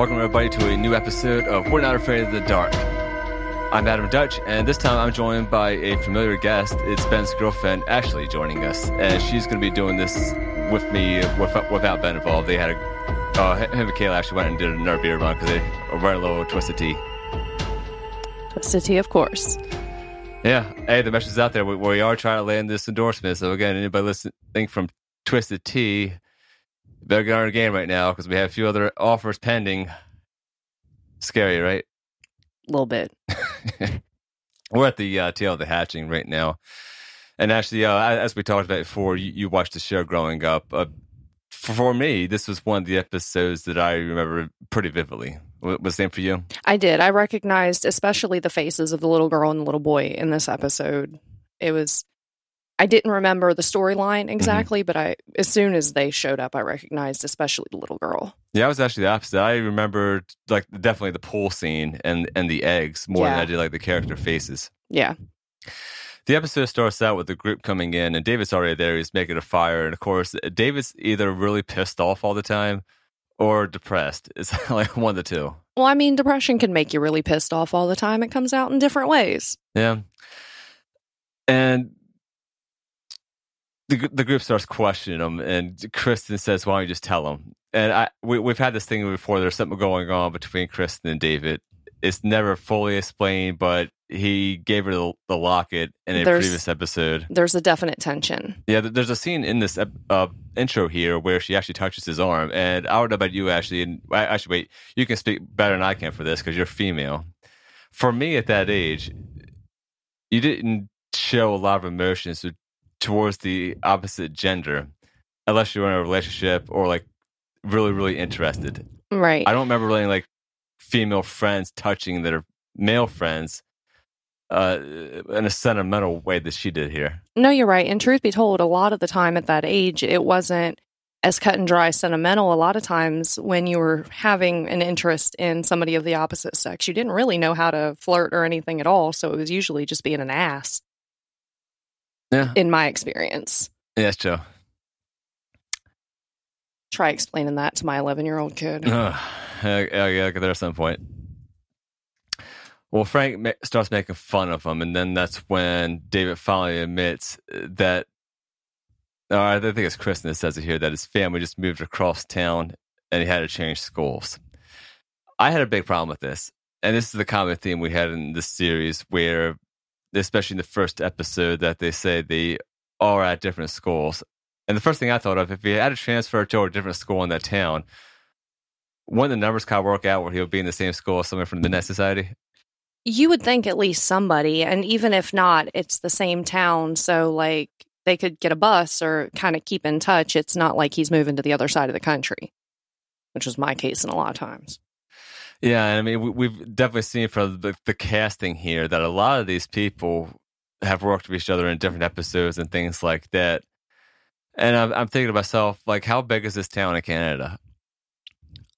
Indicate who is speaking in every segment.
Speaker 1: Welcome, everybody, to a new episode of We're Not Afraid of the Dark. I'm Adam Dutch, and this time I'm joined by a familiar guest. It's Ben's girlfriend, Ashley, joining us, and she's going to be doing this with me without, without Ben involved. They had a, uh, him and Kayla actually went and did another beer run because they were a little twisted tea.
Speaker 2: Twisted tea, of course.
Speaker 1: Yeah, hey, the message is out there. We, we are trying to land this endorsement. So again, anybody listening from Twisted Tea, better get on our game right now because we have a few other offers pending. Scary, right?
Speaker 2: A little bit.
Speaker 1: We're at the uh, tale of the hatching right now. And actually, uh, as we talked about before, you, you watched the show growing up. Uh, for me, this was one of the episodes that I remember pretty vividly. Was the same for you?
Speaker 2: I did. I recognized especially the faces of the little girl and the little boy in this episode. It was I didn't remember the storyline
Speaker 1: Mm-hmm.
Speaker 2: exactly, but I as soon as they showed up, I recognized especially the little girl.
Speaker 1: Yeah, I was actually the opposite. I remembered like definitely the pool scene and and the eggs more than I did like the character faces.
Speaker 2: Yeah.
Speaker 1: The episode starts out with the group coming in, and David's already there. He's making a fire, and of course, David's either really pissed off all the time or depressed. It's like one of the two.
Speaker 2: Well, I mean, depression can make you really pissed off all the time. It comes out in different ways.
Speaker 1: Yeah. And the the group starts questioning him, and Kristen says, "Why don't you just tell him?" And I we we've had this thing before. There's something going on between Kristen and David. It's never fully explained, but he gave her the, the locket in a
Speaker 2: There's-
Speaker 1: previous episode.
Speaker 2: There's a definite tension.
Speaker 1: Yeah, there's a scene in this uh, intro here where she actually touches his arm, and I don't know about you, Ashley. And I, actually, wait, you can speak better than I can for this because you're female. For me, at that age, you didn't show a lot of emotions towards the opposite gender, unless you were in a relationship or like really, really interested.
Speaker 2: Right.
Speaker 1: I don't remember really like female friends touching their male friends uh, in a sentimental way that she did here.
Speaker 2: No, you're right. And truth be told, a lot of the time at that age, it wasn't as cut and dry sentimental. A lot of times when you were having an interest in somebody of the opposite sex, you didn't really know how to flirt or anything at all. So it was usually just being an ass,
Speaker 1: Yeah,
Speaker 2: in my experience.
Speaker 1: yeah, that's true.
Speaker 2: Try explaining that to my 11 year old kid.
Speaker 1: Ugh, I, I there at some point. Well, Frank ma- starts making fun of him, and then that's when David finally admits that. Or I think it's Kristen that says it here that his family just moved across town and he had to change schools. I had a big problem with this, and this is the common theme we had in this series, where, especially in the first episode, that they say they are at different schools. And the first thing I thought of, if he had to transfer to a different school in that town, one of the numbers kind of work out where he'll be in the same school as someone from the Net Society.
Speaker 2: You would think at least somebody, and even if not, it's the same town. So, like, they could get a bus or kind of keep in touch. It's not like he's moving to the other side of the country, which was my case in a lot of times.
Speaker 1: Yeah, and I mean, we, we've definitely seen from the, the casting here that a lot of these people have worked with each other in different episodes and things like that. And I'm, I'm thinking to myself, like, how big is this town in Canada?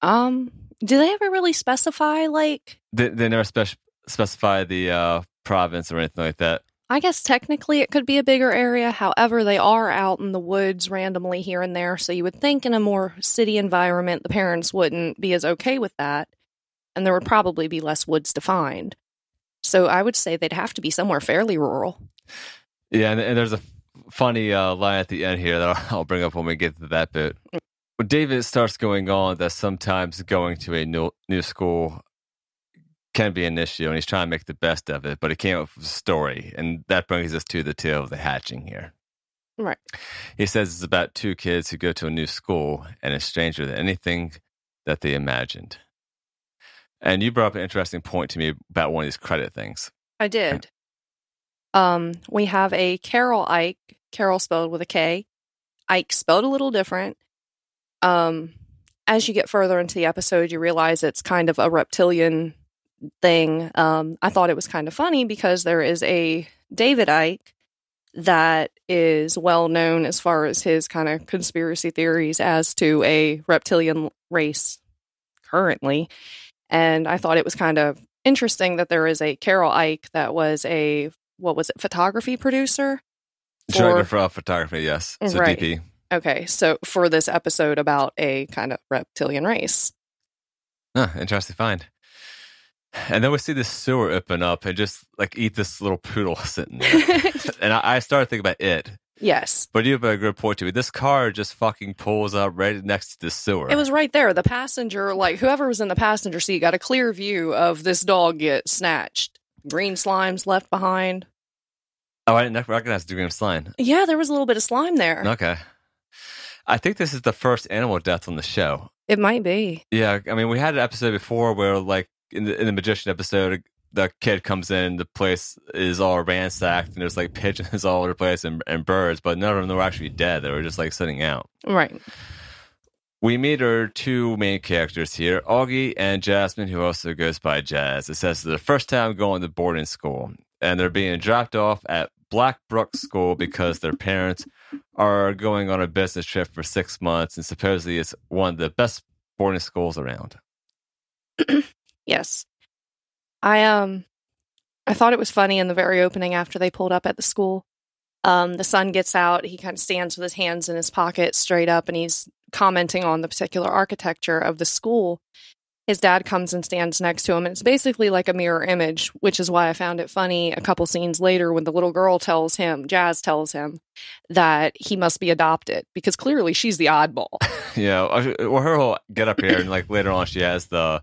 Speaker 2: Um, do they ever really specify like
Speaker 1: They, they never spec- specify the uh, province or anything like that.
Speaker 2: I guess technically it could be a bigger area. However, they are out in the woods randomly here and there, so you would think in a more city environment the parents wouldn't be as okay with that, and there would probably be less woods to find. So I would say they'd have to be somewhere fairly rural.
Speaker 1: Yeah, and, and there's a funny uh, line at the end here that I'll, I'll bring up when we get to that bit. When David starts going on that sometimes going to a new, new school can be an issue, and he's trying to make the best of it, but it came up with a story, and that brings us to the tale of the hatching here.
Speaker 2: Right.
Speaker 1: He says it's about two kids who go to a new school and is stranger than anything that they imagined. And you brought up an interesting point to me about one of these credit things.
Speaker 2: I did. Um, we have a Carol Ike, Carol spelled with a K, Ike spelled a little different. Um, as you get further into the episode, you realize it's kind of a reptilian thing. Um, I thought it was kind of funny because there is a David Icke that is well known as far as his kind of conspiracy theories as to a reptilian race currently. And I thought it was kind of interesting that there is a Carol Ike that was a what was it photography producer
Speaker 1: Director for photography, yes. So
Speaker 2: Right.
Speaker 1: DP.
Speaker 2: okay so for this episode about a kind of reptilian race
Speaker 1: Huh, interesting find. And then we see this sewer open up and just like eat this little poodle sitting there. and I, I started thinking about it.
Speaker 2: Yes.
Speaker 1: But you have a good point to me. This car just fucking pulls up right next to the sewer.
Speaker 2: It was right there. The passenger, like whoever was in the passenger seat, got a clear view of this dog get snatched. Green slimes left behind.
Speaker 1: Oh, I didn't recognize the green slime.
Speaker 2: Yeah, there was a little bit of slime there.
Speaker 1: Okay. I think this is the first animal death on the show.
Speaker 2: It might be.
Speaker 1: Yeah, I mean, we had an episode before where, like, in the, in the magician episode, the kid comes in, the place is all ransacked, and there's like pigeons all over the place and, and birds, but none of them were actually dead. They were just like sitting out.
Speaker 2: Right.
Speaker 1: We meet our two main characters here, Augie and Jasmine, who also goes by Jazz. It says their first time going to boarding school, and they're being dropped off at Blackbrook School because their parents are going on a business trip for six months, and supposedly it's one of the best boarding schools around.
Speaker 2: Yes. I um I thought it was funny in the very opening after they pulled up at the school. Um the son gets out, he kind of stands with his hands in his pockets straight up and he's commenting on the particular architecture of the school. His dad comes and stands next to him and it's basically like a mirror image, which is why I found it funny a couple scenes later when the little girl tells him, Jazz tells him that he must be adopted because clearly she's the oddball.
Speaker 1: Yeah, well, her whole get up here, and like later on, she has the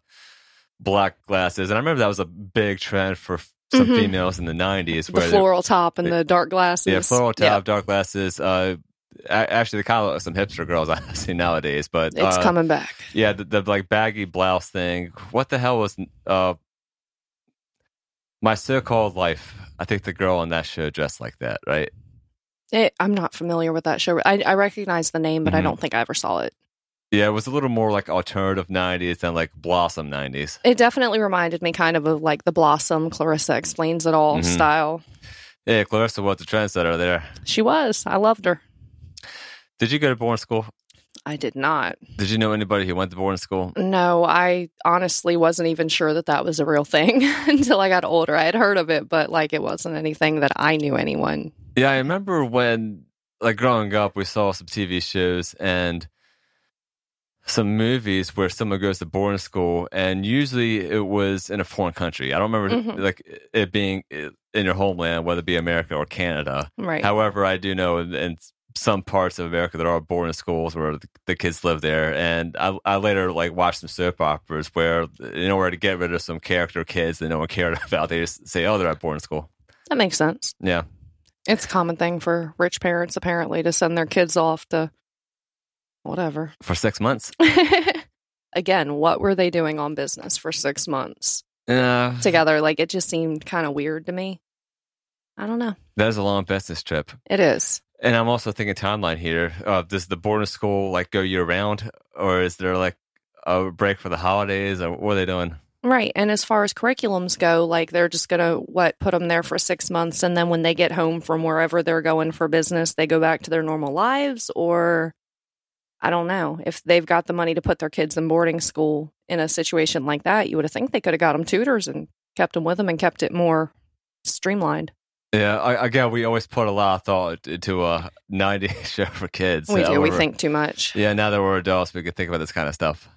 Speaker 1: black glasses, and I remember that was a big trend for some
Speaker 2: Mhm.
Speaker 1: females in the '90s,
Speaker 2: the
Speaker 1: where they-
Speaker 2: floral top and the dark glasses.
Speaker 1: yeah, floral top,
Speaker 2: Yeah.
Speaker 1: dark glasses. Uh, actually, the kind of some hipster girls I see nowadays, but
Speaker 2: It's
Speaker 1: uh,
Speaker 2: coming back.
Speaker 1: Yeah, the, the like baggy blouse thing. What the hell was uh my so-called life? I think the girl on that show dressed like that, right?
Speaker 2: It, I'm not familiar with that show. I, I recognize the name, but I
Speaker 1: Mhm.
Speaker 2: don't think I ever saw it.
Speaker 1: Yeah, it was a little more like alternative '90s than like Blossom '90s.
Speaker 2: It definitely reminded me kind of of like the Blossom Clarissa explains it all
Speaker 1: Mhm.
Speaker 2: style.
Speaker 1: Yeah, Clarissa was the trendsetter there.
Speaker 2: She was. I loved her.
Speaker 1: Did you go to boarding school?
Speaker 2: I did not.
Speaker 1: Did you know anybody who went to boarding school?
Speaker 2: No, I honestly wasn't even sure that that was a real thing until I got older. I had heard of it, but like it wasn't anything that I knew anyone.
Speaker 1: Yeah, I remember when, like, growing up, we saw some TV shows and some movies where someone goes to boarding school, and usually it was in a foreign country. I don't remember
Speaker 2: Mhm.
Speaker 1: like it being in your homeland, whether it be America or Canada.
Speaker 2: Right.
Speaker 1: However, I do know in, in some parts of America there are boarding schools where the, the kids live there, and I, I later like watched some soap operas where, in order to get rid of some character kids that no one cared about, they just say, "Oh, they're at boarding school."
Speaker 2: that makes sense.
Speaker 1: Yeah.
Speaker 2: It's a common thing for rich parents apparently to send their kids off to whatever.
Speaker 1: For six months.
Speaker 2: Again, what were they doing on business for six months
Speaker 1: Yeah.
Speaker 2: together? Like, it just seemed kind of weird to me. I don't know.
Speaker 1: That is a long business trip.
Speaker 2: It is.
Speaker 1: And I'm also thinking timeline here. Uh, does the boarding school like go year round, or is there like a break for the holidays, or what are they doing?
Speaker 2: Right. And as far as curriculums go, like, they're just going to, what, put them there for six months. And then when they get home from wherever they're going for business, they go back to their normal lives. Or I don't know. If they've got the money to put their kids in boarding school in a situation like that, you would have think they could have got them tutors and kept them with them and kept it more streamlined.
Speaker 1: Yeah, I, again, we always put a lot of thought into a 90s show for kids.
Speaker 2: We do. We think too much.
Speaker 1: Yeah, now that we're adults, we can think about this kind of stuff.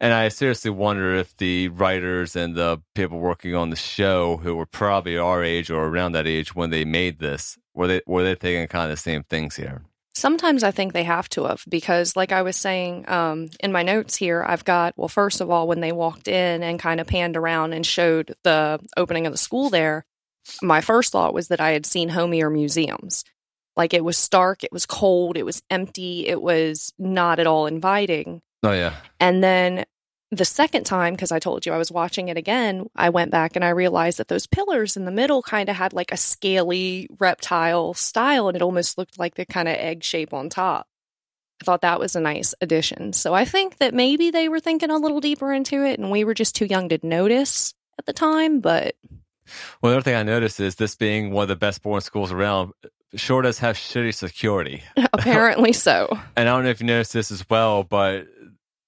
Speaker 1: And I seriously wonder if the writers and the people working on the show, who were probably our age or around that age when they made this, were they were they thinking kind of the same things here?
Speaker 2: Sometimes I think they have to have because, like I was saying um, in my notes here, I've got, well, first of all, when they walked in and kind of panned around and showed the opening of the school there, my first thought was that I had seen homier museums. Like it was stark, it was cold, it was empty, it was not at all inviting.
Speaker 1: Oh yeah,
Speaker 2: And then the second time, because I told you I was watching it again, I went back and I realized that those pillars in the middle kind of had like a scaly reptile style and it almost looked like the kind of egg shape on top. I thought that was a nice addition. So I think that maybe they were thinking a little deeper into it and we were just too young to notice at the time, but
Speaker 1: Well, the other thing I noticed is this being one of the best boarding schools around, sure does have shitty security.
Speaker 2: apparently so.
Speaker 1: And I don't know if you noticed this as well, but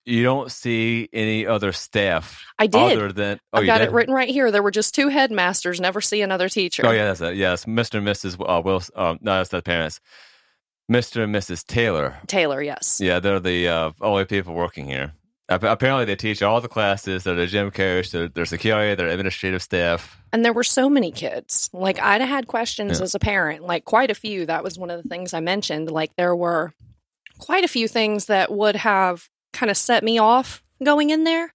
Speaker 1: you don't see any other staff
Speaker 2: I did.
Speaker 1: other than. Oh, you
Speaker 2: got
Speaker 1: did?
Speaker 2: it written right here. There were just two headmasters, never see another teacher.
Speaker 1: Oh yeah, that's it. Yes, Mr. and Mrs. Uh, Wilson. Um, no, that's the parents. Mr. and Mrs. Taylor.
Speaker 2: Taylor, yes.
Speaker 1: Yeah, they're the uh, only people working here. Apparently, they teach all the classes. They're the gym coach, they're, they're security, they're administrative staff.
Speaker 2: And there were so many kids. Like I'd had questions
Speaker 1: Yeah.
Speaker 2: as a parent, like quite a few. That was one of the things I mentioned. Like there were quite a few things that would have kind of set me off going in there.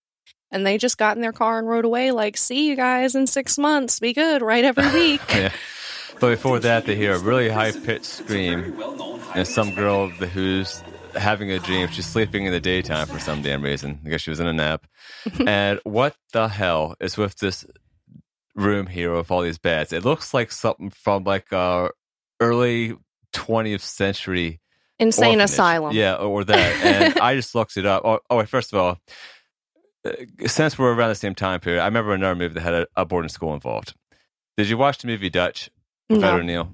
Speaker 2: And they just got in their car and rode away, like, see you guys in six months. Be good, right? Every week.
Speaker 1: Yeah. But before that, they hear a really high pitched scream, and some girl who's having a dream. She's sleeping in the daytime for some damn reason. I guess she was in a nap. and what the hell is with this room here with all these beds? It looks like something from like a early 20th century
Speaker 2: Insane
Speaker 1: orphanage.
Speaker 2: asylum.
Speaker 1: Yeah, or that. And I just looked it up. Oh, oh, wait, first of all, uh, since we're around the same time period, I remember another movie that had a, a boarding school involved. Did you watch the movie Dutch? with
Speaker 2: No.
Speaker 1: O'Neill?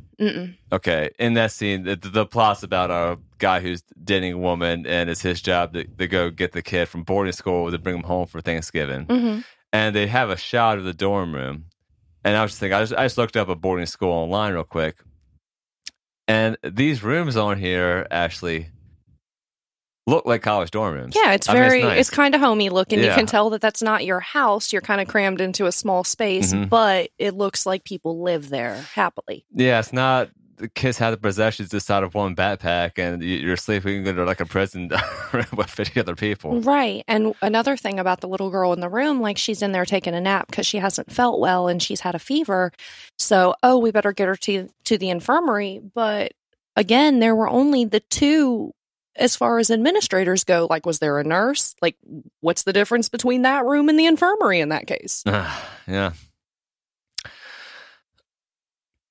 Speaker 1: Okay, in that scene, the, the plot's about a guy who's dating a woman, and it's his job to, to go get the kid from boarding school to bring him home for Thanksgiving.
Speaker 2: hmm
Speaker 1: And they have a shot of the dorm room, and I was just thinking, I just, I just looked up a boarding school online real quick, and these rooms on here actually look like college dorm rooms.
Speaker 2: Yeah, it's
Speaker 1: I mean, it's
Speaker 2: very,
Speaker 1: nice.
Speaker 2: it's, kind of homey looking. You can tell that that's not your house. You're kind of crammed into a small space,
Speaker 1: Mhm.
Speaker 2: but it looks like people live there happily.
Speaker 1: Yeah, it's not. The kids have the possessions just out of one backpack, and you- you're sleeping in like a prison with 50 other people.
Speaker 2: Right. And another thing about the little girl in the room, like she's in there taking a nap because she hasn't felt well and she's had a fever. So, oh, we better get her to to the infirmary. But again, there were only the two as far as administrators go. Like, was there a nurse? Like, what's the difference between that room and the infirmary in that case?
Speaker 1: yeah.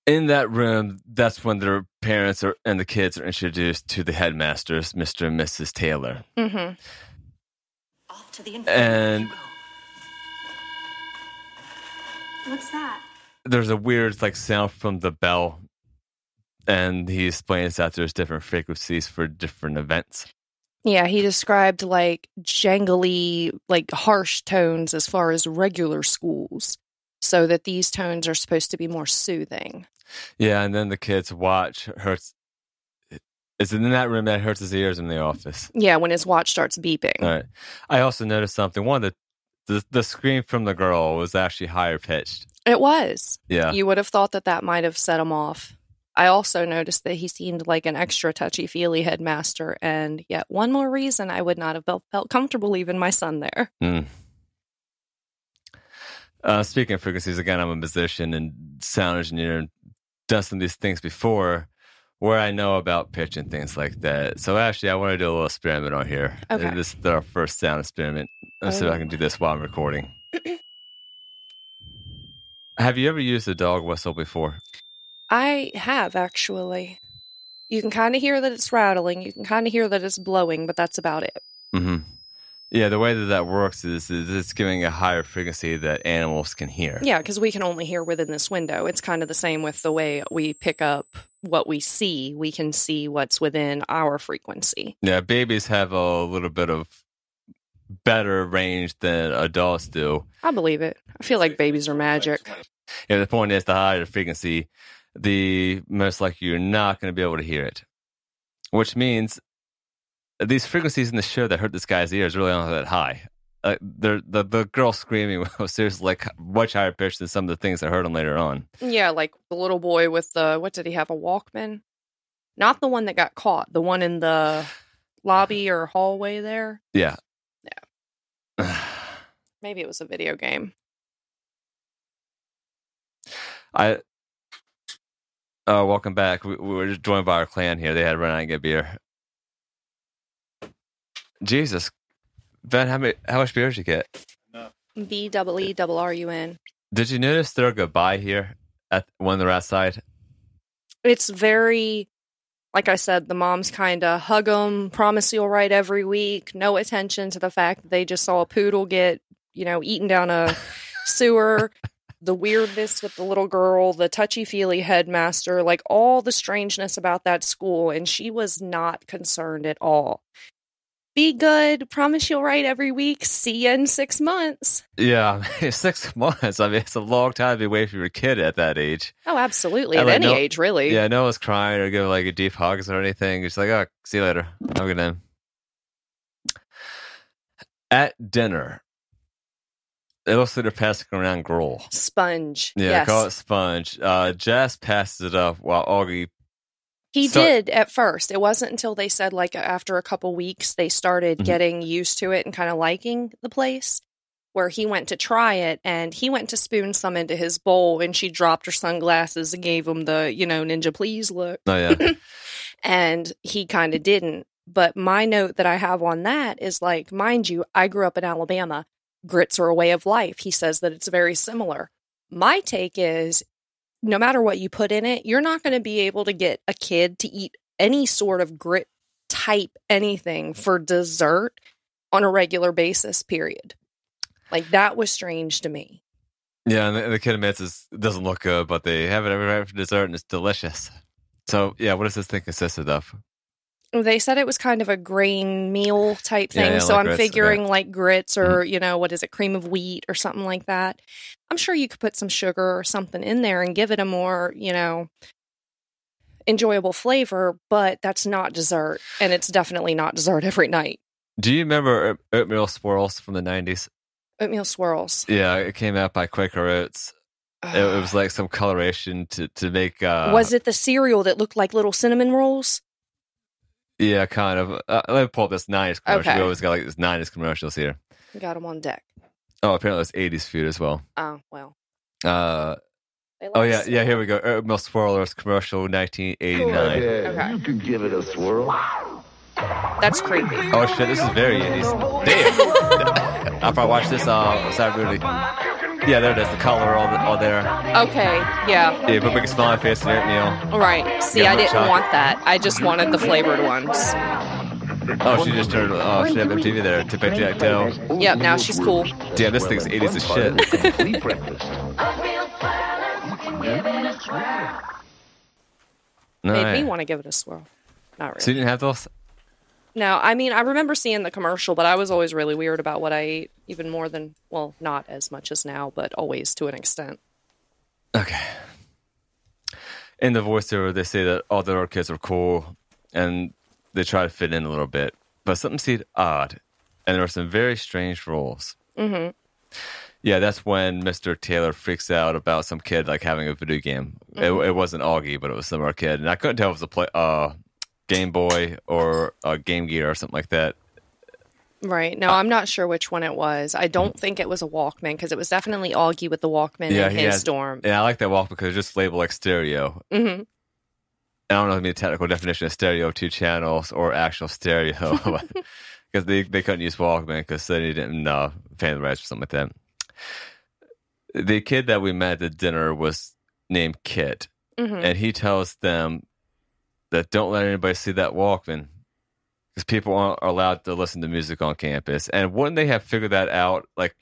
Speaker 1: In that room, that's when their parents are, and the kids are introduced to the headmasters, Mr. and Mrs. Taylor.
Speaker 2: Mm-hmm.
Speaker 3: Off to the
Speaker 1: And
Speaker 3: What's that?
Speaker 1: there's a weird like sound from the bell, and he explains that there's different frequencies for different events.
Speaker 2: Yeah, he described like jangly, like harsh tones as far as regular schools, so that these tones are supposed to be more soothing.
Speaker 1: Yeah, and then the kids watch hurts. Is it in that room that hurts his ears in the office?
Speaker 2: Yeah, when his watch starts beeping.
Speaker 1: All right. I also noticed something. One of the, the the scream from the girl was actually higher pitched.
Speaker 2: It was.
Speaker 1: Yeah.
Speaker 2: You would have thought that that might have set him off. I also noticed that he seemed like an extra touchy feely headmaster, and yet one more reason I would not have felt, felt comfortable leaving my son there.
Speaker 1: Mm. Uh, speaking of frequencies, again, I'm a musician and sound engineer and done some of these things before where I know about pitch and things like that. So actually, I want to do a little experiment on here.
Speaker 2: Okay.
Speaker 1: This is our first sound experiment. Let's see if I can do this while I'm recording. Have you ever used a dog whistle before?
Speaker 2: I have actually. You can kind of hear that it's rattling. You can kind of hear that it's blowing, but that's about it.
Speaker 1: hmm Yeah, the way that that works is, is it's giving a higher frequency that animals can hear.
Speaker 2: Yeah, because we can only hear within this window. It's kind of the same with the way we pick up what we see. We can see what's within our frequency.
Speaker 1: Yeah, babies have a little bit of better range than adults do.
Speaker 2: I believe it. I feel like babies are magic.
Speaker 1: Yeah, the point is, the higher the frequency, the most likely you're not going to be able to hear it. Which means these frequencies in the show that hurt this guy's ears really aren't that high. Uh, they're, the the girl screaming was seriously like much higher pitched than some of the things that hurt him later on.
Speaker 2: Yeah, like the little boy with the what did he have? A Walkman? Not the one that got caught. The one in the lobby or hallway there.
Speaker 1: Yeah. Yeah.
Speaker 2: Maybe it was a video game.
Speaker 1: I. Uh, welcome back. We, we were just joined by our clan here. They had to run out and get beer. Jesus, Ben, how many? How much beer did you get?
Speaker 2: B double E double R U N.
Speaker 1: Did you notice their goodbye here at when they're outside?
Speaker 2: It's very, like I said, the moms kind of hug them, promise you'll write every week, no attention to the fact that they just saw a poodle get, you know, eaten down a sewer. The weirdness with the little girl, the touchy feely headmaster, like all the strangeness about that school. And she was not concerned at all. Be good. Promise you'll write every week. See you in six months.
Speaker 1: Yeah, six months. I mean, it's a long time to be away from your kid at that age.
Speaker 2: Oh, absolutely.
Speaker 1: I
Speaker 2: At
Speaker 1: like
Speaker 2: any
Speaker 1: no-
Speaker 2: age, really.
Speaker 1: Yeah, no one's crying or giving like a deep hugs or anything. It's like, oh, see you later. Have a good night. at dinner, it looks like they're passing around gruel.
Speaker 2: Sponge.
Speaker 1: Yeah,
Speaker 2: yes.
Speaker 1: call it sponge. Uh, Jazz passes it up while Augie.
Speaker 2: He
Speaker 1: So-
Speaker 2: did at first. It wasn't until they said like after a couple weeks they started
Speaker 1: Mhm.
Speaker 2: getting used to it and kind of liking the place. Where he went to try it and he went to spoon some into his bowl and she dropped her sunglasses and gave him the, you know, ninja please look.
Speaker 1: Oh yeah,
Speaker 2: And he kind of didn't. But my note that I have on that is like, mind you, I grew up in Alabama. Grits are a way of life. He says that it's very similar. My take is no matter what you put in it, you're not going to be able to get a kid to eat any sort of grit type anything for dessert on a regular basis, period. Like that was strange to me.
Speaker 1: yeah. And the, the kid admits it doesn't look good, but they have it every night for dessert, and it's delicious. So yeah, what does this thing consisted of?
Speaker 2: They said it was kind of a grain meal type thing.
Speaker 1: yeah,
Speaker 2: so
Speaker 1: like
Speaker 2: I'm
Speaker 1: grits,
Speaker 2: figuring
Speaker 1: okay.
Speaker 2: like grits or, you know, what is it, cream of wheat or something like that. I'm sure you could put some sugar or something in there and give it a more, you know, enjoyable flavor, but that's not dessert. And it's definitely not dessert every night.
Speaker 1: Do you remember oatmeal swirls from the nineties?
Speaker 2: Oatmeal swirls.
Speaker 1: Yeah, it came out by Quaker Oats. It, it was like some coloration to to make. Uh,
Speaker 2: was it the cereal that looked like little cinnamon rolls?
Speaker 1: Yeah, kind of. Uh, let me pull up this '90s commercial.
Speaker 2: Okay.
Speaker 1: We always got like this '90s commercials here.
Speaker 2: Got them on deck.
Speaker 1: Oh, apparently it's '80s food as well.
Speaker 2: Oh, well.
Speaker 1: Uh,
Speaker 2: They
Speaker 1: oh yeah, yeah. Here we go. Oatmeal swirlers commercial, 1989.
Speaker 2: Okay.
Speaker 4: You can give it a swirl.
Speaker 2: That's creepy.
Speaker 1: Oh shit, this is very 80s. Damn. I'll probably watch this. Uh, Saturday. Yeah, there it is. The color all, the, all there.
Speaker 2: Okay, yeah.
Speaker 1: Yeah, but make a smiley face and oatmeal.
Speaker 2: All right. See,
Speaker 1: Yeah,
Speaker 2: I didn't
Speaker 1: chocolate.
Speaker 2: want that. I just wanted the flavored ones.
Speaker 1: Oh, she just turned. Oh, she had MTV there. Tip it jack toe.
Speaker 2: Yep, now she's cool.
Speaker 1: Damn, this thing's 80s as shit.
Speaker 4: Complete
Speaker 2: Made me want to give it a swirl. Not
Speaker 1: So you didn't have those?
Speaker 2: No, I mean, I remember seeing the commercial, but I was always really weird about what I ate, even more than, well, not as much as now, but always to an extent.
Speaker 1: Okay. In the voiceover, they say that all the other kids are cool, and they try to fit in a little bit, but something seemed odd, and there were some very strange rules. Mm-hmm. Yeah, that's when Mr. Taylor freaks out about some kid like having a video game. It, it wasn't Augie, but it was some other kid, and I couldn't tell if it was a play, uh, Game Boy or a Game Gear or something like that.
Speaker 2: Right. No, I'm not sure which one it was. I don't think it was a Walkman because it was definitely Augie with the Walkman in
Speaker 1: he
Speaker 2: his
Speaker 1: had-
Speaker 2: dorm.
Speaker 1: And I like that walk because it's just labeled like stereo.
Speaker 2: hmm
Speaker 1: I don't know if I mean the technical definition of stereo, two channels, or actual stereo, because they, they couldn't use Walkman because they didn't uh, the rights or something like that. The kid that we met at the dinner was named Kit,
Speaker 2: hmm
Speaker 1: and he tells them that don't let anybody see that Walkman because people aren't allowed to listen to music on campus. And wouldn't they have figured that out? Like,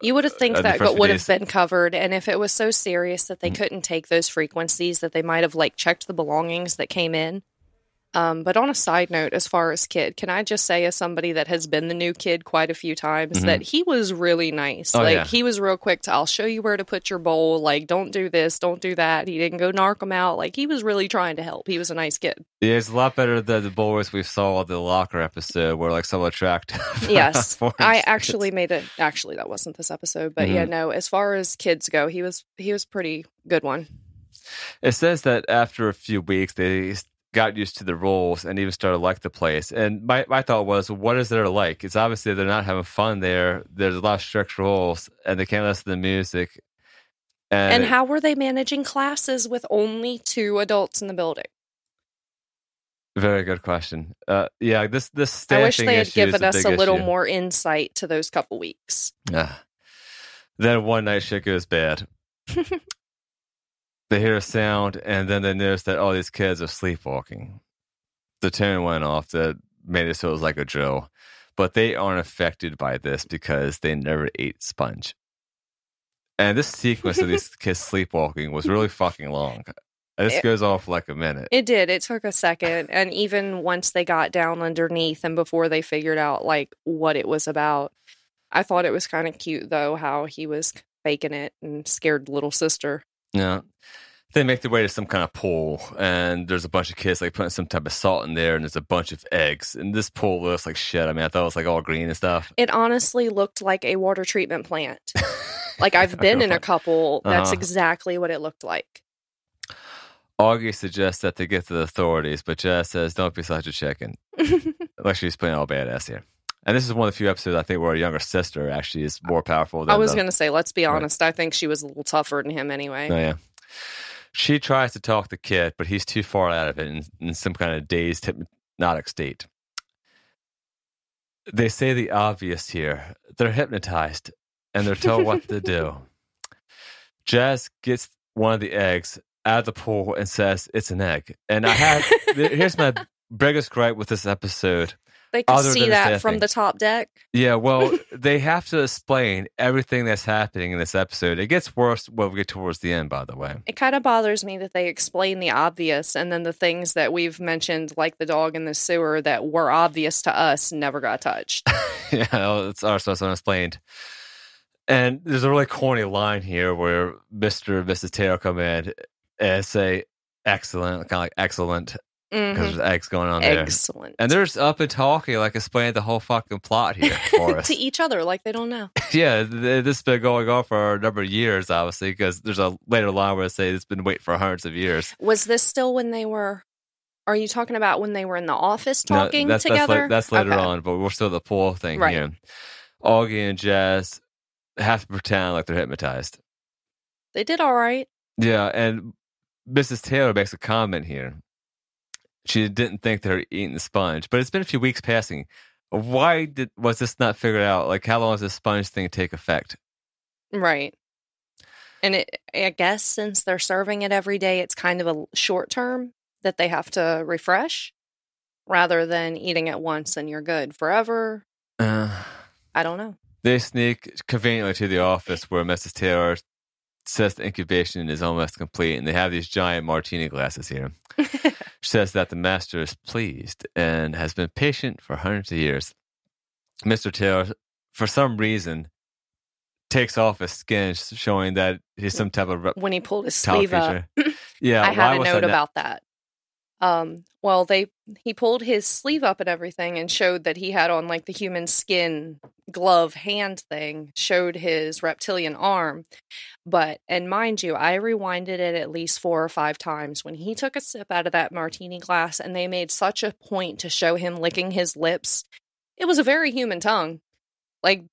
Speaker 2: You would have think
Speaker 1: Uh,
Speaker 2: that would have been covered, and if it was so serious that they
Speaker 1: Mm.
Speaker 2: couldn't take those frequencies, that they might have like checked the belongings that came in. Um, but on a side note, as far as kid, can I just say, as somebody that has been the new kid quite a few times, that he was really nice.
Speaker 1: Mm-hmm. Oh,
Speaker 2: like
Speaker 1: yeah.
Speaker 2: he was real quick to, I'll show you where to put your bowl. Like, don't do this, don't do that. He didn't go narc him out. Like he was really trying to help. He was a nice kid.
Speaker 1: yeah, it's a lot better than the boys we saw the locker episode where like so attractive.
Speaker 2: Yes, I actually made it. Actually, that wasn't this episode, but
Speaker 1: Mm-hmm.
Speaker 2: yeah, no. As far as kids go, he was he was pretty good one.
Speaker 1: It says that after a few weeks, they got used to the rules and even started to like the place. And my, my thought was, what is there to like? It's obviously they're not having fun there. There's a lot of strict rules, and they can't listen to the music. And,
Speaker 2: And how were they managing classes with only two adults in the building?
Speaker 1: very good question. Uh, yeah, this this
Speaker 2: I wish they had given us a little
Speaker 1: issue.
Speaker 2: more insight to those couple weeks.
Speaker 1: Ah. Then one night shit goes bad. they hear a sound, and then they notice that all these kids are sleepwalking. The tune went off that made it so it was like a drill. But they aren't affected by this because they never ate sponge. And this sequence of these kids sleepwalking was really fucking long. This
Speaker 2: It-
Speaker 1: goes off like a minute.
Speaker 2: It did. It took a second, and even once they got down underneath and before they figured out like what it was about, I thought it was kind of cute though how he was faking it and scared little sister.
Speaker 1: Yeah. they make their way to some kind of pool, and there's a bunch of kids like putting some type of salt in there, and there's a bunch of eggs. And this pool looks like shit. I mean, I thought it was like all green and stuff.
Speaker 2: It honestly looked like a water treatment plant. Like I've been in a couple. That's
Speaker 1: Uh-huh.
Speaker 2: exactly what it looked like.
Speaker 1: Augie suggests that they get to the authorities, but Jess says, "Don't be such a chicken." like she's playing all badass here. And this is one of the few episodes I think where a younger sister actually is more powerful. Than
Speaker 2: I was going to say, let's be
Speaker 1: Right.
Speaker 2: honest. I think she was a little tougher than him anyway.
Speaker 1: Oh, yeah. She tries to talk the kid, but he's too far out of it in, in some kind of dazed hypnotic state. They say the obvious here. They're hypnotized and they're told what to do. Jazz gets one of the eggs out of the pool and says it's an egg. And I had here's my biggest gripe with this episode.
Speaker 2: They could see that from the top deck.
Speaker 1: Yeah, well, they have to explain everything that's happening in this episode. It gets worse when we get towards the end, by the way.
Speaker 2: It kind of bothers me that they explain the obvious and then the things that we've mentioned, like the dog in the sewer, that were obvious to us, never got touched.
Speaker 1: yeah, it's also unexplained. And there's a really corny line here where Mr. and Mrs. Taylor come in and say, excellent, kind of like excellent, because
Speaker 2: Mhm.
Speaker 1: there's eggs going on there.
Speaker 2: Excellent.
Speaker 1: And they're just up and talking, like explaining the whole fucking plot here for us.
Speaker 2: to each other, like they don't know.
Speaker 1: yeah, th- this has been going on for a number of years, obviously, because there's a later line where they say it's been waiting for hundreds of years.
Speaker 2: Was this still when they were? Are you talking about when they were in the office
Speaker 1: No,
Speaker 2: talking
Speaker 1: that's,
Speaker 2: together?
Speaker 1: That's, that's later
Speaker 2: Okay.
Speaker 1: on, but we're still the pool thing
Speaker 2: Right.
Speaker 1: here. Augie and Jazz have to pretend like they're hypnotized.
Speaker 2: They did all right.
Speaker 1: Yeah, and Mrs. Taylor makes a comment here. She didn't think they were eating the sponge, but it's been a few weeks passing. Why did was this not figured out? Like, how long does this sponge thing take effect?
Speaker 2: Right. And it, I guess since they're serving it every day, it's kind of a short term that they have to refresh rather than eating it once and you're good forever.
Speaker 1: Uh,
Speaker 2: I don't know.
Speaker 1: they sneak conveniently to the office where Mrs. Taylor says the incubation is almost complete, and they have these giant martini glasses here. Says that the master is pleased and has been patient for hundreds of years. Mr. Taylor, for some reason, takes off his skin, showing that he's some type of
Speaker 2: when he pulled his sleeve up.
Speaker 1: Yeah,
Speaker 2: I had a note
Speaker 1: that
Speaker 2: about that. Um, well, they he pulled his sleeve up and everything, and showed that he had on like the human skin glove hand thing. Showed his reptilian arm, but and mind you, I rewinded it at least four or five times when he took a sip out of that martini glass, and they made such a point to show him licking his lips. It was a very human tongue, like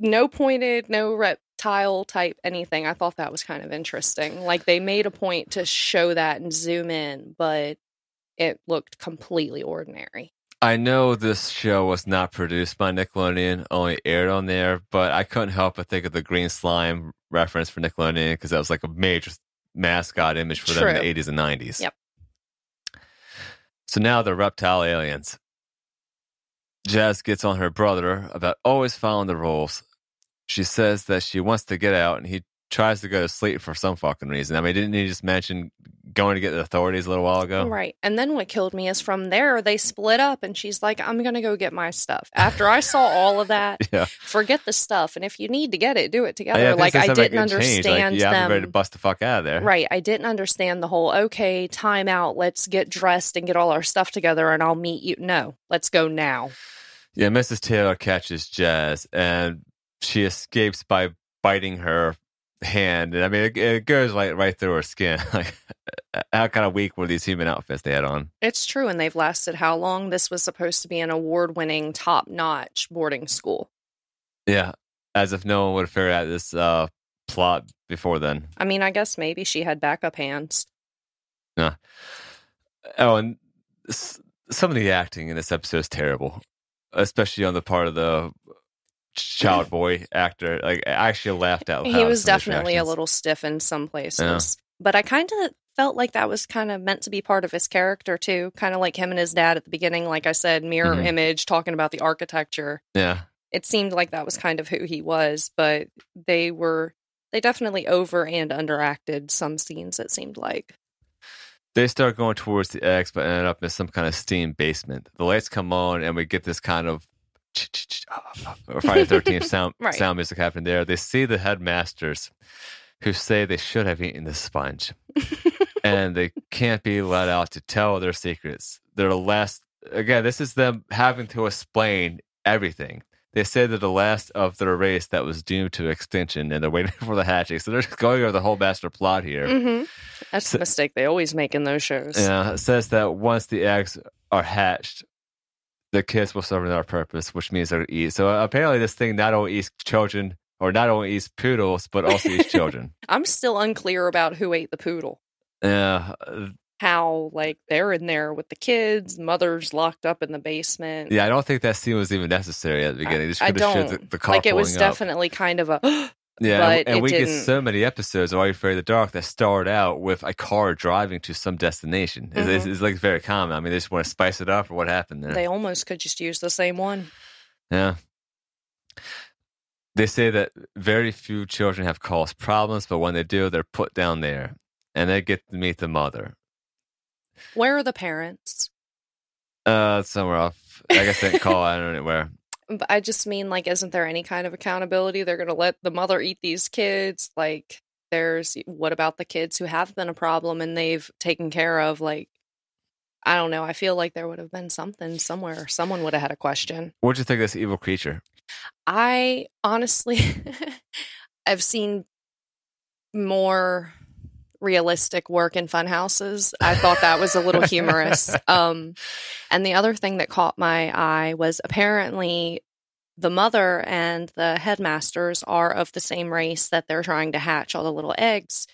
Speaker 2: no pointed, no reptile type anything. I thought that was kind of interesting. Like they made a point to show that and zoom in, but it looked completely ordinary.
Speaker 1: I know this show was not produced by Nickelodeon, only aired on there, but I couldn't help but think of the green slime reference for Nickelodeon because that was like a major mascot image for them in the 80s and 90s.
Speaker 2: Yep.
Speaker 1: So now they're reptile aliens. Jazz gets on her brother about always following the rules. She says that she wants to get out and he tries to go to sleep for some fucking reason. I mean, didn't he just mention going to get the authorities a little while ago?
Speaker 2: Right. And then what killed me is from there they split up and she's like, I'm gonna go get my stuff. After I saw all of that,
Speaker 1: Yeah.
Speaker 2: forget the stuff. And if you need to get it, do it oh, together.
Speaker 1: Yeah, think
Speaker 2: like I didn't
Speaker 1: might get changed,
Speaker 2: understand
Speaker 1: Like, yeah, I'm
Speaker 2: them.
Speaker 1: ready to bust the fuck out of there.
Speaker 2: Right. I didn't understand the whole, okay, time out, let's get dressed and get all our stuff together and I'll meet you. No, let's go now.
Speaker 1: Yeah, Mrs. Taylor catches Jazz and she escapes by biting her hand. And I mean, it, it goes like right through her skin. Like, how kind of weak were these human outfits they had on?
Speaker 2: It's true. And they've lasted how long? This was supposed to be an award winning, top notch boarding school.
Speaker 1: Yeah, as if no one would have figured out this uh, plot before then.
Speaker 2: I mean, I guess maybe she had backup hands.
Speaker 1: Oh, and s- some of the acting in this episode is terrible, especially on the part of the child boy actor. Like, I actually laughed out loud.
Speaker 2: he was
Speaker 1: some of his
Speaker 2: definitely a little stiff in some places. But I kind of felt like that was kind of meant to be part of his character too. Kind of like him and his dad at the beginning, like I said, mirror
Speaker 1: Mhm.
Speaker 2: image, talking about the architecture.
Speaker 1: Yeah.
Speaker 2: It seemed like that was kind of who he was, but they were, they definitely over and underacted some scenes, it seemed like.
Speaker 1: They start going towards the X, but end up in some kind of steam basement. The lights come on, and we get this kind of or Friday the Thirteenth sound
Speaker 2: Right.
Speaker 1: sound music happening there. They see the headmasters who say they should have eaten the sponge and they can't be let out to tell their secrets. They're the last, again, this is them having to explain everything. They say they're the last of their race that was doomed to extinction and they're waiting for the hatching. So they're just going over the whole master plot here.
Speaker 2: hmm That's
Speaker 1: So-
Speaker 2: the mistake they always make in those shows.
Speaker 1: Yeah, it says that once the eggs are hatched, the kids will serve their purpose, which means they'll eat. So uh, apparently, this thing not only eats children, or not only eats poodles, but also eats children.
Speaker 2: I'm still unclear about who ate the poodle.
Speaker 1: Yeah, uh,
Speaker 2: How like they're in there with the kids, mother's locked up in the basement.
Speaker 1: yeah. I don't think that scene was even necessary at the beginning.
Speaker 2: I
Speaker 1: showed
Speaker 2: don't
Speaker 1: the, the car
Speaker 2: like it was
Speaker 1: up.
Speaker 2: definitely kind of a
Speaker 1: Yeah, and, and we get
Speaker 2: didn't-
Speaker 1: so many episodes of Are You Afraid of the Dark that start out with a car driving to some destination. It's, it's,
Speaker 2: Mhm.
Speaker 1: it's like very common. I mean, they just want to spice it up, or what happened there?
Speaker 2: they almost could just use the same one.
Speaker 1: Yeah. They say that very few children have caused problems, but when they do, they're put down there and they get to meet the mother.
Speaker 2: Where are the parents?
Speaker 1: Uh, somewhere off. I guess they didn't call. I don't know where.
Speaker 2: But I just mean like isn't there any kind of accountability? They're gonna let the mother eat these kids? Like there's what about the kids who have been a problem and they've taken care of? Like I don't know. I feel like there would have been something somewhere. Someone would have had a question.
Speaker 1: What'd you think of this evil creature?
Speaker 2: I honestly, I've seen more realistic work in fun houses. I thought that was a little humorous. Um, and the other thing that caught my eye was apparently the mother and the headmasters are of the same race that they're trying to hatch all the little eggs.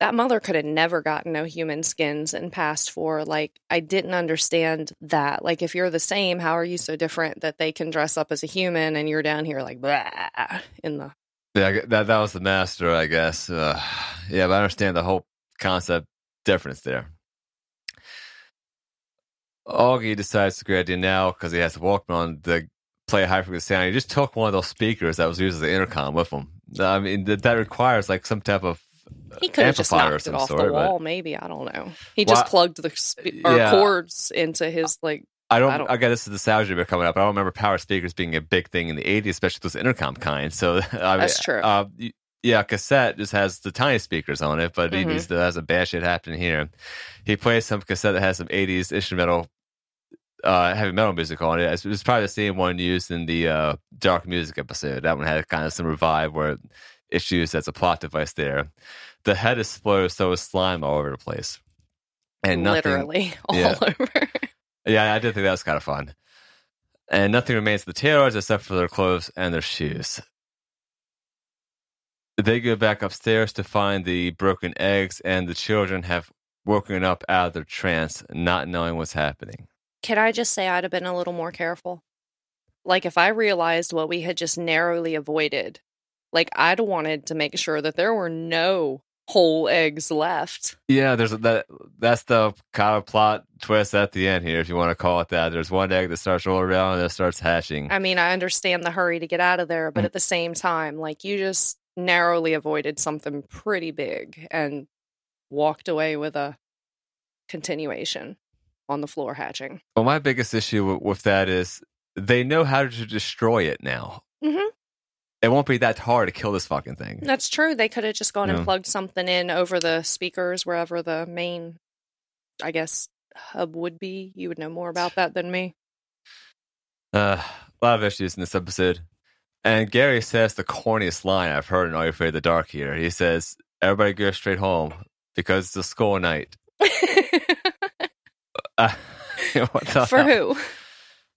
Speaker 2: That mother could have never gotten no human skins and passed for like I didn't understand that. Like if you're the same, how are you so different that they can dress up as a human and you're down here like blah in the
Speaker 1: Yeah, that that was the master, I guess. Uh, yeah, but I understand the whole concept difference there. Augie decides to great idea now because he has to Walkman on to play a high frequency sound. He just took one of those speakers that was used as the intercom with him. I mean, that, that requires like some type of
Speaker 2: he could have just
Speaker 1: amplifier or
Speaker 2: knocked it
Speaker 1: some
Speaker 2: off
Speaker 1: sort,
Speaker 2: the
Speaker 1: but-
Speaker 2: Maybe I don't know. He
Speaker 1: Well,
Speaker 2: just plugged the or
Speaker 1: yeah.
Speaker 2: cords into his like.
Speaker 1: I don't,
Speaker 2: I
Speaker 1: I
Speaker 2: don't-
Speaker 1: this is the nostalgia bit coming up. I don't remember power speakers being a big thing in the '80s, especially those intercom kind. So I mean,
Speaker 2: That's true.
Speaker 1: Uh, yeah, cassette just has the tiny speakers on it, but
Speaker 2: Mhm.
Speaker 1: he still has a bad shit happening here. He plays some cassette that has some '80s instrumental, uh, heavy metal music on it. It's, it's probably the same one used in the uh, dark music episode. That one had kind of some revive where it's used as a plot device. There, the head explodes, so is slime all over the place, and nothing.
Speaker 2: literally all
Speaker 1: yeah.
Speaker 2: over.
Speaker 1: Yeah, I did think that was kind of fun. And nothing remains of the Taylors except for their clothes and their shoes. They go back upstairs to find the broken eggs, and the children have woken up out of their trance, not knowing what's happening.
Speaker 2: Can I just say I'd have been a little more careful? Like if I realized what we had just narrowly avoided, like I'd wanted to make sure that there were no whole eggs left.
Speaker 1: Yeah, there's that. That's the kind of plot twist at the end here, if you want to call it that. There's one egg that starts rolling around and it starts hatching.
Speaker 2: I mean, I understand the hurry to get out of there, but
Speaker 1: Mm.
Speaker 2: at the same time, like you just narrowly avoided something pretty big and walked away with a continuation on the floor hatching.
Speaker 1: Well, my biggest issue with, with that is they know how to destroy it now.
Speaker 2: Mhm.
Speaker 1: It won't be that hard to kill this fucking thing.
Speaker 2: That's true. They could have just gone and plugged something in over the speakers wherever the main, I guess, hub would be. You would know more about that than me.
Speaker 1: Uh, a lot of issues in this episode. And Gary says the corniest line I've heard in Are You Afraid of the Dark here. He says, Everybody go straight home because it's a school night. Uh, what the
Speaker 2: For
Speaker 1: hell?
Speaker 2: who?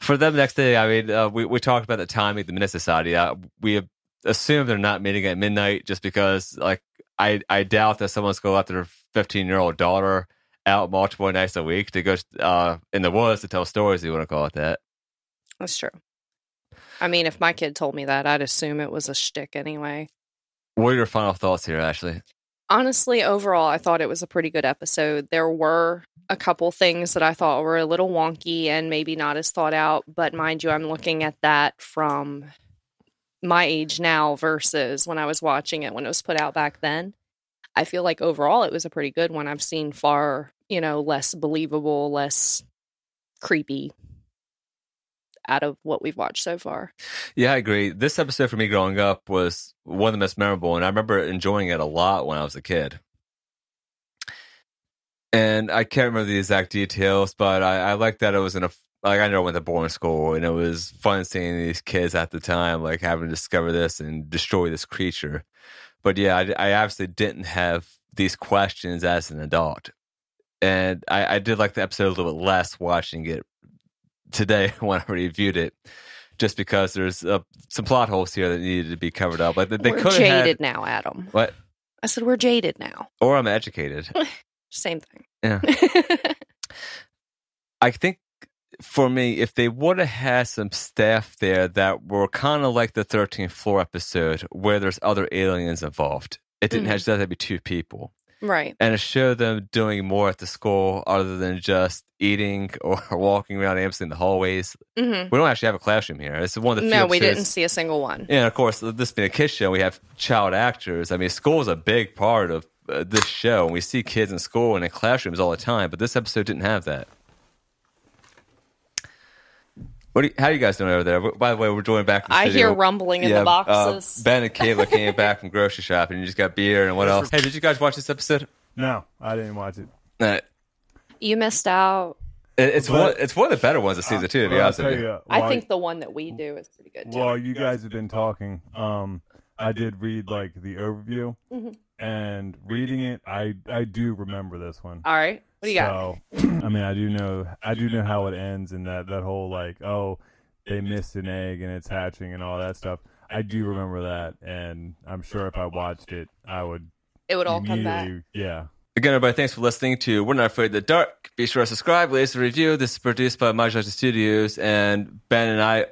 Speaker 1: For them next day, I mean, uh, we, we talked about the timing of the Midnight Society. Uh, we assume they're not meeting at midnight just because, like, I, I doubt that someone's going to let their 15 year old daughter out multiple nights a week to go uh, in the woods to tell stories, you want to call it that.
Speaker 2: That's true. I mean, if my kid told me that, I'd assume it was a shtick anyway.
Speaker 1: What are your final thoughts here, Ashley?
Speaker 2: Honestly, overall, I thought it was a pretty good episode. There were a couple things that I thought were a little wonky and maybe not as thought out, but mind you, I'm looking at that from my age now versus when I was watching it when it was put out back then. I feel like overall it was a pretty good one. I've seen far, you know, less believable, less creepy out of what we've watched so far.
Speaker 1: Yeah, I agree. This episode for me growing up was one of the most memorable, and I remember enjoying it a lot when I was a kid. And I can't remember the exact details, but I, I like that it was in a like I know I went to boarding school, and it was fun seeing these kids at the time like having to discover this and destroy this creature. But yeah, I, I obviously didn't have these questions as an adult, and I, I did like the episode a little bit less watching it today when I reviewed it, just because there's uh, some plot holes here that needed to be covered up. Like they
Speaker 2: we're
Speaker 1: could
Speaker 2: jaded
Speaker 1: had
Speaker 2: now, Adam.
Speaker 1: what,
Speaker 2: I said we're jaded now.
Speaker 1: or I'm educated.
Speaker 2: Same thing.
Speaker 1: Yeah. I think for me, if they would have had some staff there that were kind of like the 13th floor episode where there's other aliens involved, it didn't
Speaker 2: Mhm.
Speaker 1: have have to be two people.
Speaker 2: right.
Speaker 1: And it showed them doing more at the school other than just eating or walking around Amsterdam in the hallways.
Speaker 2: hmm
Speaker 1: We don't actually have a classroom here. It's one of the few
Speaker 2: No, we didn't see a single one.
Speaker 1: And of course, this being a kids show, we have child actors. I mean, school is a big part of uh, this show, and we see kids in school and in classrooms all the time. But this episode didn't have that. What? Do you, how are you guys doing over there? By the way, we're joining back. From the
Speaker 2: I
Speaker 1: studio.
Speaker 2: hear rumbling in the boxes.
Speaker 1: Uh, ben and Kayla came back from grocery shopping. and You just got beer and what else? Hey, did you guys watch this episode?
Speaker 5: No, I didn't watch it.
Speaker 1: Uh,
Speaker 2: you missed out.
Speaker 1: it, it's
Speaker 5: But-
Speaker 1: one. It's one of the better ones of season two. To be honest with
Speaker 5: tell
Speaker 1: you.
Speaker 5: you,
Speaker 2: I
Speaker 5: why-
Speaker 2: think the one that we do is pretty good too.
Speaker 5: While you guys have been talking, um, I did read like the overview,
Speaker 2: Mhm.
Speaker 5: And reading it, I I do remember this one.
Speaker 2: All right. What do you got?
Speaker 5: So, I mean, I do know I do know how it ends, and that that whole like, oh, they missed an egg and it's hatching and all that stuff. I do remember that, and I'm sure if I watched it, I would
Speaker 2: It would all come back.
Speaker 5: yeah.
Speaker 1: Again, everybody, thanks for listening to We're Not Afraid of the Dark. Be sure to subscribe, leave us a review. This is produced by Modulation Studios, and Ben and I,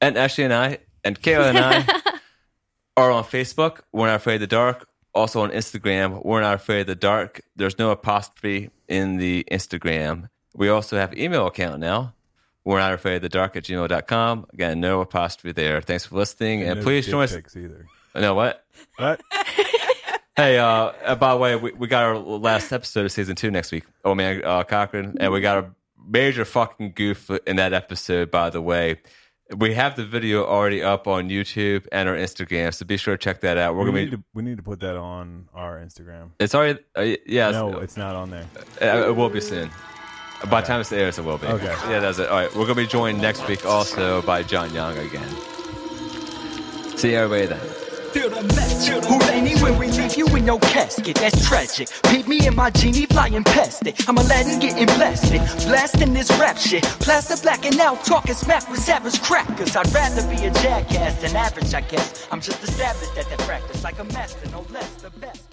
Speaker 1: and Ashley and I, and Kayla and I are on Facebook. We're Not Afraid of the Dark. Also on Instagram, We're Not Afraid of the Dark. There's no apostrophe in the Instagram. We also have email account now. We're not afraid of the dark at gmail.com. Again, no apostrophe there. Thanks for listening. And,
Speaker 5: no
Speaker 1: please join us.
Speaker 5: either.
Speaker 1: No, what?
Speaker 5: But
Speaker 1: Hey, uh, uh, by the way, we, we got our last episode of season two next week. Oh man, uh, Cochran, and we got a major fucking goof in that episode. By the way, we have the video already up on YouTube and our Instagram, so be sure to check that out. We're
Speaker 5: we
Speaker 1: gonna
Speaker 5: need
Speaker 1: be.
Speaker 5: to we need to put that on our Instagram.
Speaker 1: It's already. Uh, yeah,
Speaker 5: No,
Speaker 1: it's-
Speaker 5: it's not on there.
Speaker 1: uh, it will be soon. By the time it's airs, it will be.
Speaker 5: Okay.
Speaker 1: Yeah, that's it. All right, we're gonna be joined next week also by John Young again. See you everybody then.
Speaker 6: Feel the. Houdini when we leave you in your casket. That's tragic. Beat me and my genie flying past it. I'm Aladdin getting blasted. Blasting this rap shit. Plaster blacking out, talking smack with savage crackers. I'd rather be a jackass than average, I guess. I'm just established at that practice. Like a master, no less, the best.